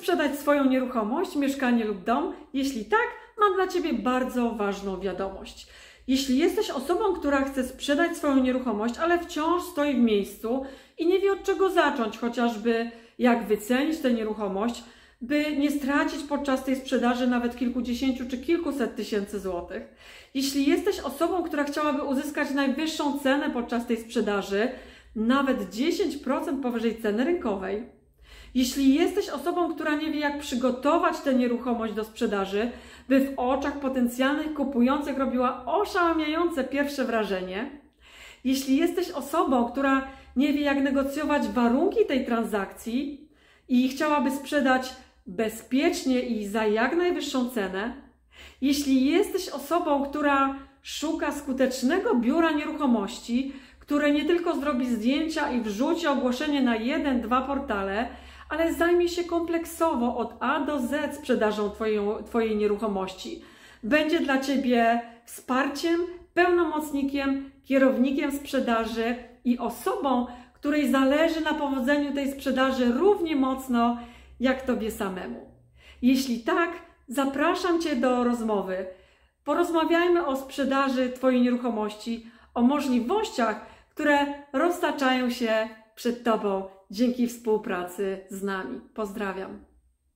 sprzedać swoją nieruchomość, mieszkanie lub dom? Jeśli tak, mam dla Ciebie bardzo ważną wiadomość. Jeśli jesteś osobą, która chce sprzedać swoją nieruchomość, ale wciąż stoi w miejscu i nie wie od czego zacząć, chociażby jak wycenić tę nieruchomość, by nie stracić podczas tej sprzedaży nawet kilkudziesięciu czy kilkuset tysięcy złotych. Jeśli jesteś osobą, która chciałaby uzyskać najwyższą cenę podczas tej sprzedaży, nawet 10% powyżej ceny rynkowej. Jeśli jesteś osobą, która nie wie, jak przygotować tę nieruchomość do sprzedaży, by w oczach potencjalnych kupujących robiła oszałamiające pierwsze wrażenie, jeśli jesteś osobą, która nie wie, jak negocjować warunki tej transakcji i chciałaby sprzedać bezpiecznie i za jak najwyższą cenę, jeśli jesteś osobą, która szuka skutecznego biura nieruchomości, które nie tylko zrobi zdjęcia i wrzuci ogłoszenie na jeden, dwa portale, ale zajmie się kompleksowo od A do Z sprzedażą twojej, nieruchomości. Będzie dla Ciebie wsparciem, pełnomocnikiem, kierownikiem sprzedaży i osobą, której zależy na powodzeniu tej sprzedaży równie mocno jak Tobie samemu. Jeśli tak, zapraszam Cię do rozmowy. Porozmawiajmy o sprzedaży Twojej nieruchomości, o możliwościach, które roztaczają się przed Tobą dzięki współpracy z nami. Pozdrawiam.